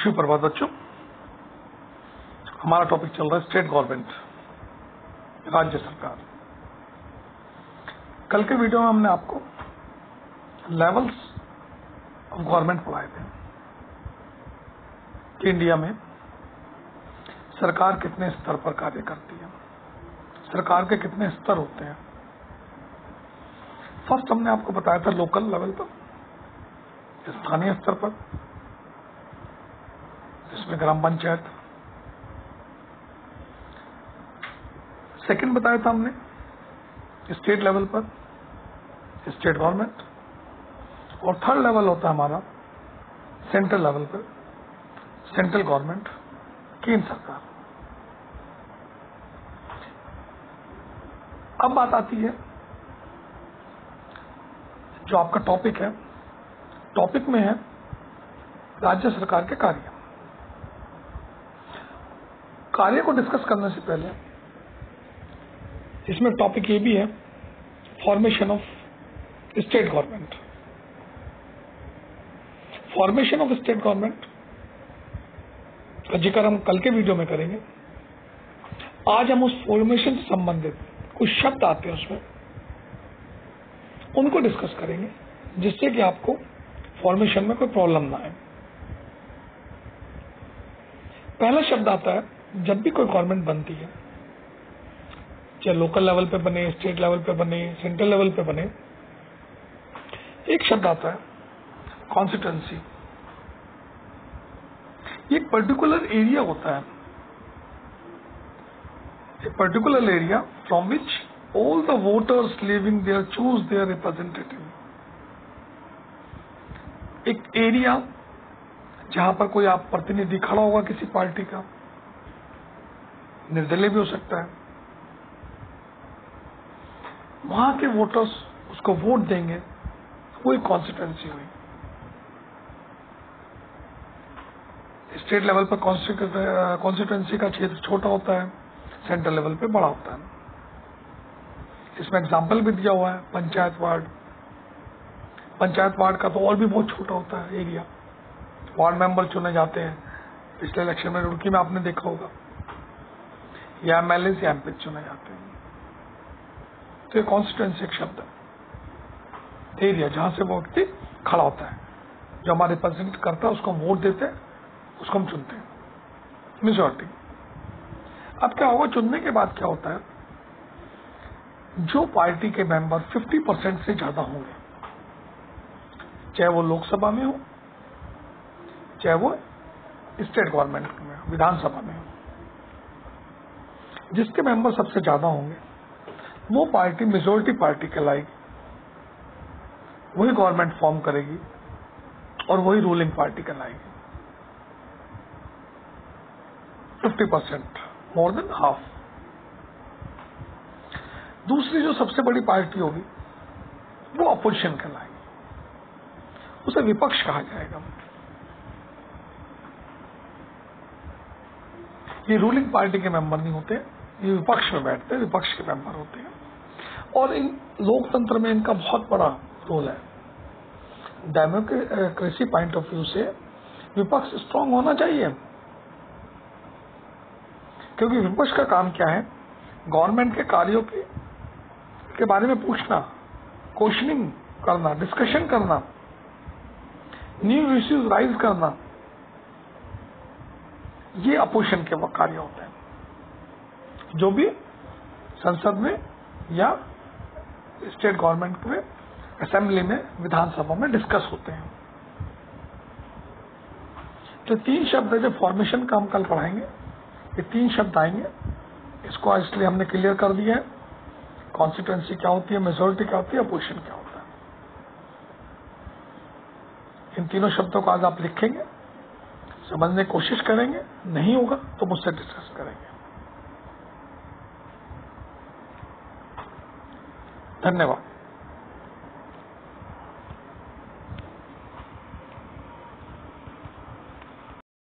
सुप्रभात बच्चों। हमारा टॉपिक चल रहा है स्टेट गवर्नमेंट राज्य सरकार। कल के वीडियो में हमने आपको लेवल्स ऑफ़ गवर्नमेंट पढ़ाए थे कि इंडिया में सरकार कितने स्तर पर कार्य करती है, सरकार के कितने स्तर होते हैं। फ़र्स्ट हमने आपको बताया था लोकल लेवल पर, स्थानीय स्तर पर। जिसमें ग्राम पंचायत। सेकंड बताया था हमने स्टेट लेवल पर स्टेट गवर्नमेंट और थर्ड लेवल होता है हमारा सेंट्रल लेवल पर सेंट्रल गवर्नमेंट केंद्र सरकार। अब बात आती है, जो आपका टॉपिक है टॉपिक में है राज्य सरकार के कार्य। कार्य को डिस्कस करने से पहले, इसमें टॉपिक ये भी है formation of state government formation of state government का ज़िक्र हम कल के वीडियो में करेंगे। आज हम उस फॉर्मेशन से संबंधित कुछ शब्द आते हैं उसमें, उनको डिस्कस करेंगे, जिससे कि आपको फॉर्मेशन में कोई प्रॉब्लम ना आए। पहला शब्द आता है जब भी कोई गवर्नमेंट बनती है, चाहे लोकल लेवल पे बने स्टेट लेवल पे बने सेंट्रल लेवल पे बने, एक शब्द आता है कॉन्स्टिट्यूंसी एक पर्टिकुलर एरिया होता है a particular area from which all the voters living there choose their representative. एक एरिया जहाँ पर कोई आप प्रतिनिधि खड़ा होगा किसी पार्टी का निर्दलीय भी हो सकता है। वहाँ के वोटर्स उसको वोट देंगे वो एक कॉन्स्टिट्यूंसी हुई स्टेट लेवल पर कॉन्स्टिट्यूंसी का क्षेत्र छोटा होता है सेंट्रल लेवल पे बड़ा होता है। इसमें एग्ज़ाम्पल भी दिया हुआ है, पंचायत वार्ड। पंचायत वार्ड का तो और भी बहुत छोटा होता है एरिया वार्ड मेंबर चुने जाते हैं। पिछले इलेक्शन में रुड़की में आपने देखा होगा। या एमएलए या एमपी चुने जाते हैं। तो ये कॉन्स्टिट्यूंसी एक शब्द है। एरिया जहाँ से वो व्यक्ति खड़ा होता है। जो हमारे रिप्रेजेंट करता है, उसको वोट देते हैं, उसको हम चुनते हैं। मेजोरिटी अब क्या होगा, चुनने के बाद क्या होता है? जो पार्टी के मेंबर 50 परसेंट से ज़्यादा होंगे, चाहे वो लोकसभा में हो, चाहे वो स्टेट गवर्नमेंट में हो, विधानसभा में हो जिसके मेंबर सबसे ज़्यादा होंगे। वो पार्टी मेजोरिटी पार्टी कहलाएगी वही गवर्नमेंट फॉर्म करेगी और वही रूलिंग पार्टी कहलाएगी 50 परसेंट मोर देन हाफ़ दूसरी जो सबसे बड़ी पार्टी होगी, वो अपोजिशन कहलाएगी उसे विपक्ष कहा जाएगा। ये रूलिंग पार्टी के मेंबर नहीं होते ये विपक्ष में बैठते हैं विपक्ष के मेंबर होते हैं। और इन लोकतंत्र में इनका बहुत बड़ा रोल है। डेमोक्रेसी पॉइंट ऑफ़ व्यू से विपक्ष स्ट्रांग होना चाहिए। क्योंकि विपक्ष का काम क्या है? गवर्नमेंट के कार्यों के, के बारे में पूछना क्वेश्चनिंग करना डिस्कशन करना न्यू इश्यूज़ राइज करना। ये अपोजिशन के कार्य होते हैं। जो भी संसद में या स्टेट गवर्नमेंट में असेंबली में, विधानसभा में डिस्कस होते हैं। तो तीन शब्द है जो फॉर्मेशन का हम कल पढ़ाएँगे, ये तीन शब्द आएँगे। इसको इसलिए हमने क्लियर कर दिया है। कॉन्स्टिट्यूंसी क्या होती है मेजोरिटी क्या होती है अपोजिशन क्या होता है। इन तीनों शब्दों को आज आप लिखेंगे। समझने की कोशिश करेंगे नहीं होगा तो मुझसे डिस्कस करेंगे। धन्यवाद।